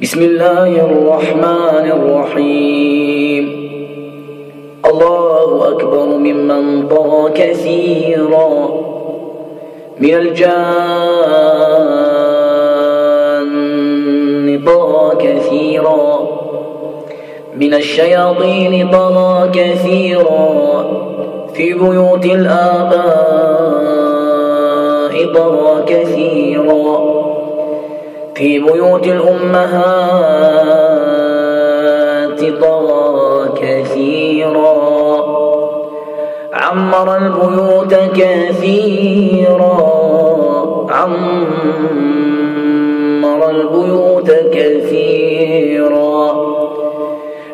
بسم الله الرحمن الرحيم. الله أكبر ممن طغى كثيرا من الجان طغى كثيرا من الشياطين طغى كثيرا في بيوت الآباء طغى كثيرا. في بيوت الأمهات طغى كثيرا. عمر البيوت كثيرا. عمر البيوت كثيرا.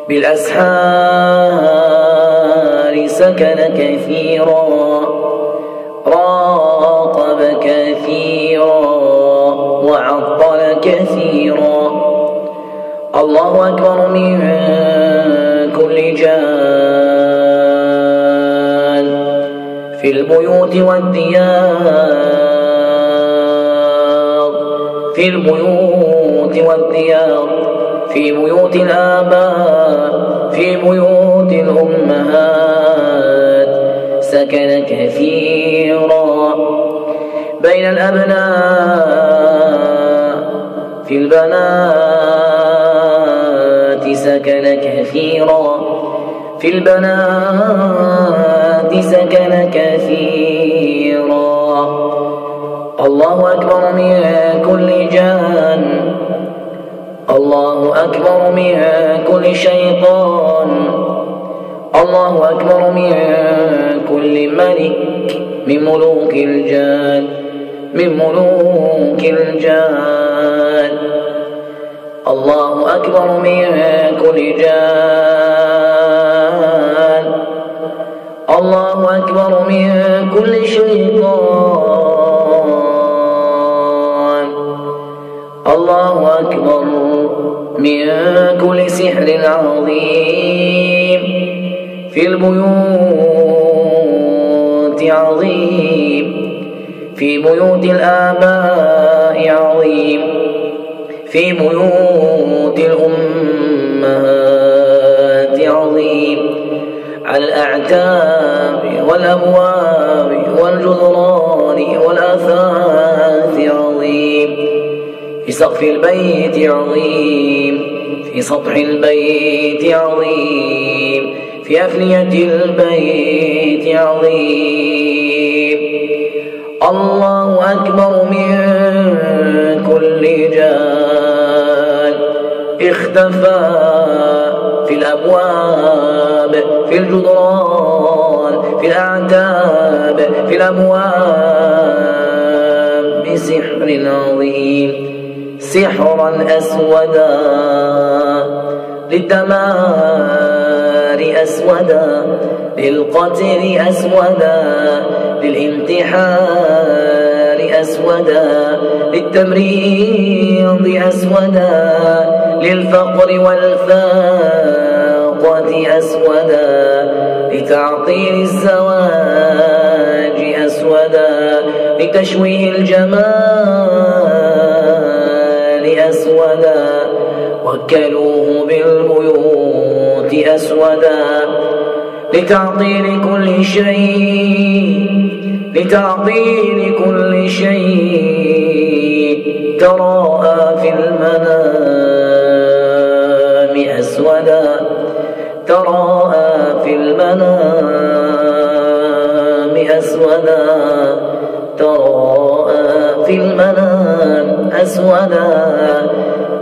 بالأسحار سكن كثيرا. الله أكبر من كل جان. في البيوت والديار في البيوت والديار في بيوت الآباء في بيوت الأمهات. سكن كثيرا بين الأبناء في البنات. كثيرا. في البنات سكن كثيرا. الله أكبر من كل جان. الله أكبر من كل شيطان. الله أكبر من كل ملك. من ملوك الجان. من ملوك الجان. الله أكبر من كل جان الله أكبر من كل شيطان. الله أكبر من كل سحر عظيم. في البيوت عظيم. في بيوت الآباء عظيم. في بيوت الأمهات عظيم. على الأعتاب والأبواب والجدران والآثاث عظيم. في سقف البيت عظيم. في سطح البيت عظيم. في أفنية البيت عظيم. الله أكبر من اختفى في الأبواب في الجدران في الأعتاب في الأبواب بسحر عظيم سحرا أسودا للدمار أسودا للقتل أسودا للانتحار أسودا للتمريض أسودا. للفقر والفاقة أسودا لتعطيل الزواج أسودا لتشويه الجمال أسودا. وكلوه بالبيوت أسودا. لتعطيل كل شيء لتعطيل كل شيء تراءى في المنام. أسودا تراءى في المنام أسودا تراءى في المنام أسودا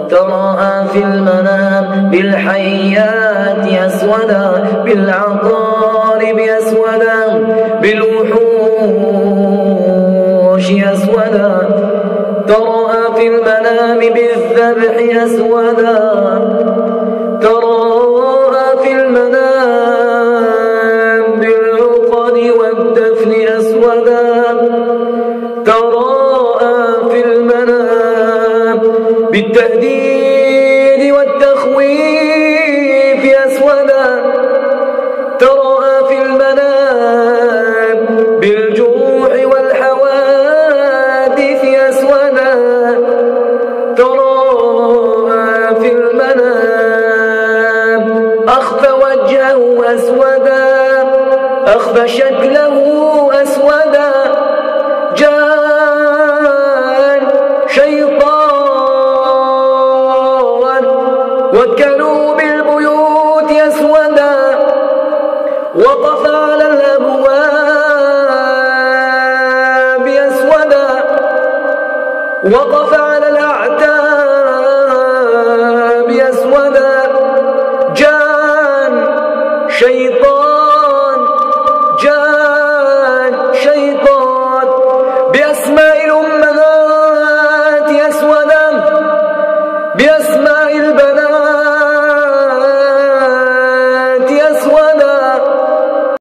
تراءى في المنام بالحيات أسودا بالعقارب أسودا بالوحوش أسودا تراءى في المنام بالذبح أسودا تراءى في المنام بالعقد والدفن أسودا. تراءى في المنام بالتهديد والتخويف أخفى شكله أسودا جان شيطان. وكلوا بالبيوت أسودا وقف على الأبواب أسودا. وقف يسمع